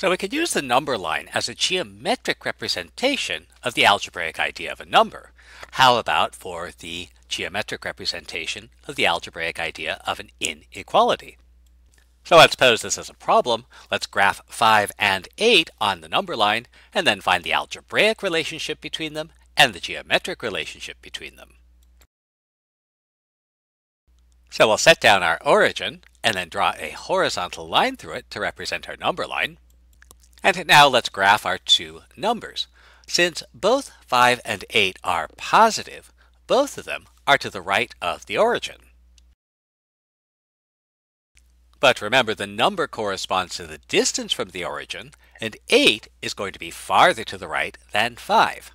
So we could use the number line as a geometric representation of the algebraic idea of a number. How about for the geometric representation of the algebraic idea of an inequality? So let's pose this as a problem. Let's graph 5 and 8 on the number line, and then find the algebraic relationship between them and the geometric relationship between them. So we'll set down our origin, and then draw a horizontal line through it to represent our number line. And now let's graph our two numbers. Since both 5 and 8 are positive, both of them are to the right of the origin. But remember, the number corresponds to the distance from the origin, and 8 is going to be farther to the right than 5.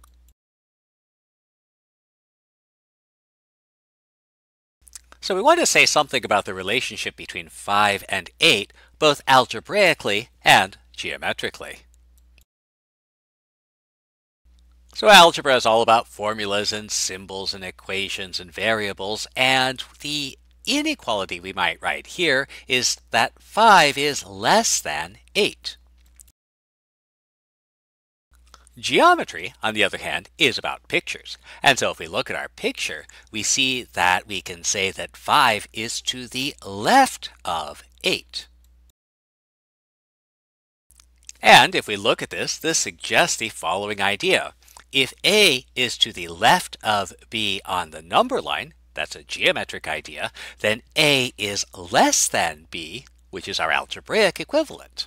So we want to say something about the relationship between 5 and 8, both algebraically and geometrically. So algebra is all about formulas and symbols and equations and variables, and the inequality we might write here is that 5 is less than 8. Geometry, on the other hand, is about pictures. And so if we look at our picture, we see that we can say that 5 is to the left of 8. And if we look at this, this suggests the following idea. If A is to the left of B on the number line, that's a geometric idea, then A is less than B, which is our algebraic equivalent.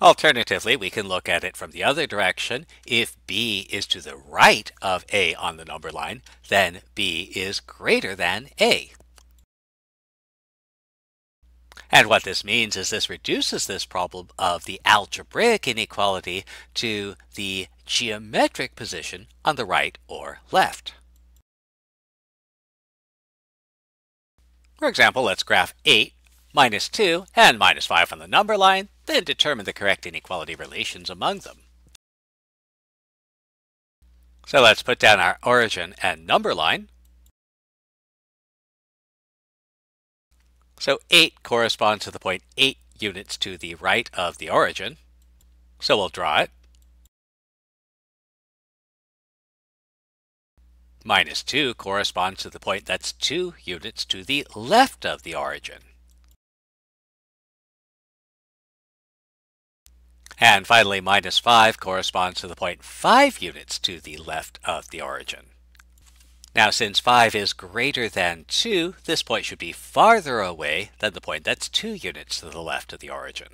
Alternatively, we can look at it from the other direction. If B is to the right of A on the number line, then B is greater than A. And what this means is this reduces this problem of the algebraic inequality to the geometric position on the right or left. For example, let's graph 8 minus 2 and minus 5 on the number line, then determine the correct inequality relations among them. So let's put down our origin and number line. So 8 corresponds to the point 8 units to the right of the origin. So we'll draw it. Minus 2 corresponds to the point that's 2 units to the left of the origin. And finally, minus 5 corresponds to the point 5 units to the left of the origin. Now, since 5 is greater than 2, this point should be farther away than the point that's 2 units to the left of the origin.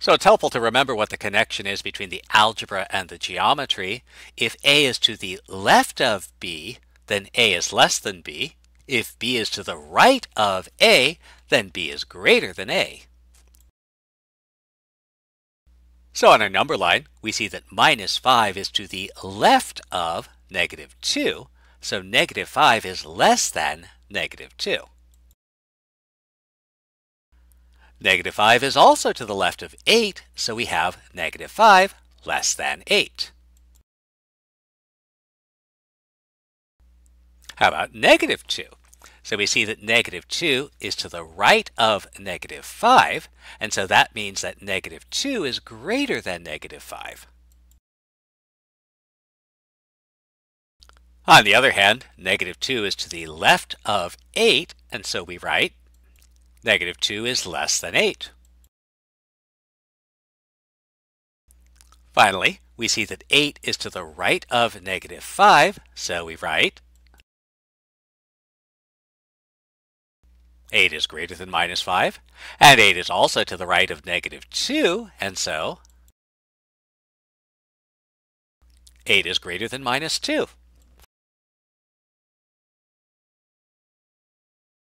So it's helpful to remember what the connection is between the algebra and the geometry. If A is to the left of B, then A is less than B. If B is to the right of A, then B is greater than A. So on our number line, we see that minus 5 is to the left of negative 2, so negative 5 is less than negative 2. Negative 5 is also to the left of 8, so we have negative 5 less than 8. How about negative 2? So we see that negative 2 is to the right of negative 5, and so that means that negative 2 is greater than negative 5. On the other hand, negative 2 is to the left of 8, and so we write negative 2 is less than 8. Finally, we see that 8 is to the right of negative 5, so we write 8 is greater than minus 5, and 8 is also to the right of negative 2, and so 8 is greater than minus 2.